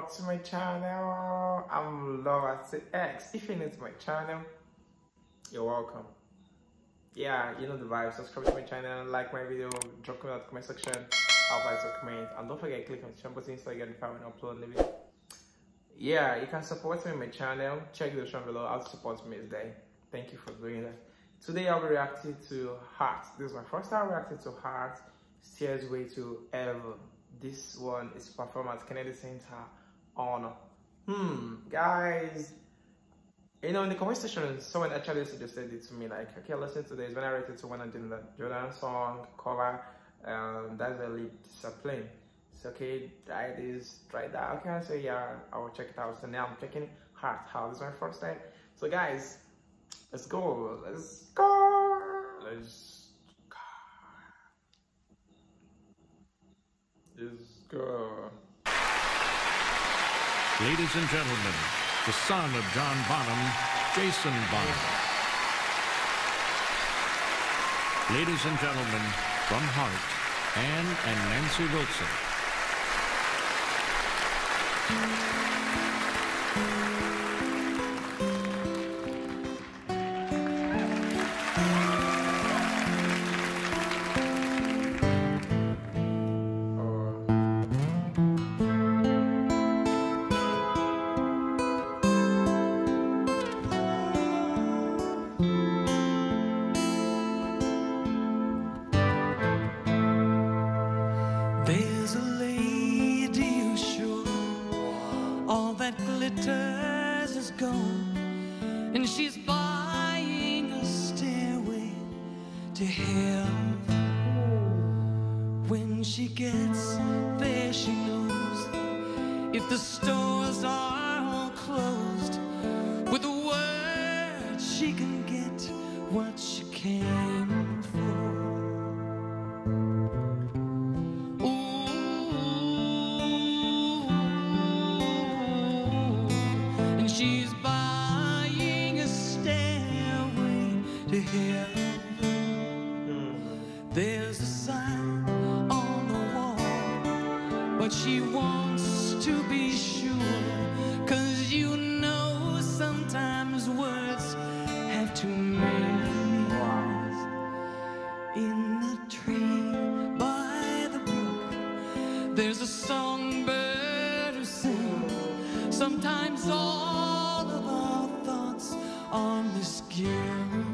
back to my channel. I'm Loba X. If you're new to my channel, you're welcome. Yeah, you know the vibe. Subscribe to my channel, like my video, drop comment in the comment section. I'll like to comment. And don't forget to click on the channel button so you get notified when I upload the video. Yeah, you can support me on my channel. Check the description below how to support me today. Thank you for doing that. Today I'll be reacting to Heart. This is my first time reacting to Heart. Stairway to Heaven this one is performed at Kennedy Center on hmm guys. You know in the comment section someone actually suggested it to me like okay listen to this. When I reacted to one of the Jordan song cover um that's a Led Zeppelin. It's okay try this try that. Okay so yeah I will check it out. So now I'm checking heart how this is my first time. So guys let's go. Let's go. Let's go. Let's go. Ladies and gentlemen, the son of John Bonham, Jason Bonham. Ladies and gentlemen, from Heart, Anne and Nancy Wilson. When she gets there, she knows if the stores are misgiven.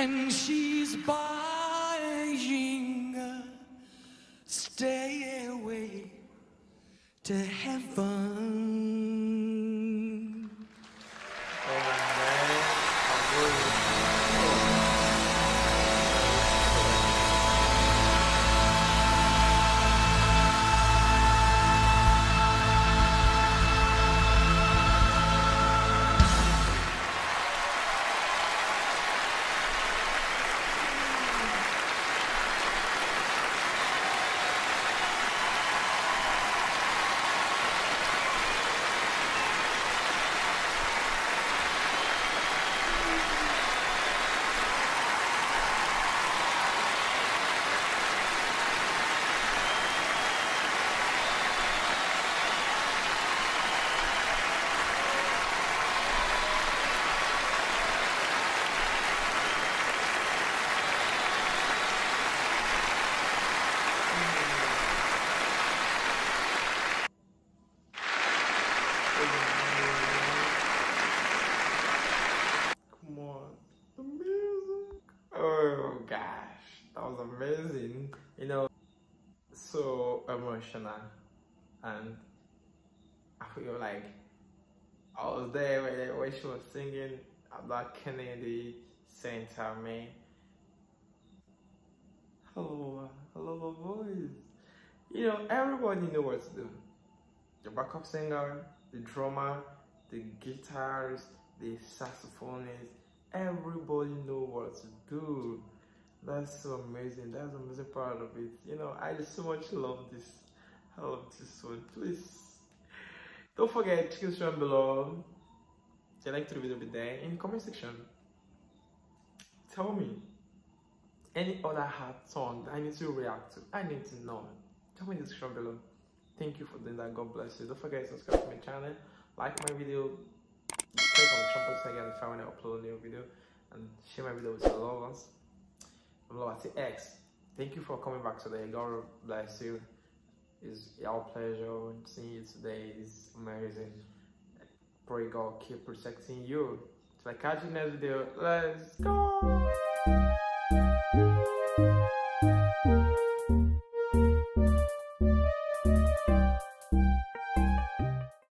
And she's buying uh, a stairway to heaven. Know, so emotional. And I feel like I was there when, when she was singing about Kennedy Center, man. Hello, hello, my voice. You know, everybody know what to do. The backup singer, the drummer, the guitarist, the saxophonist, everybody know what to do. That's so amazing. That's amazing part of it. You know, I just so much love this. I love this one. Please don't forget to comment below. If you like the video, be there in the comment section. Tell me any other Heart song I need to react to. I need to know. Tell me in the description below. Thank you for doing that. God bless you. Don't forget to subscribe to my channel, like my video, click on the second if I want to upload a new video, and share my video with your loved ones. I'm X. Thank you for coming back today. God bless you. It's our pleasure seeing you today. It's amazing. Pray God keep protecting you. Till I catch you next video. Let's go.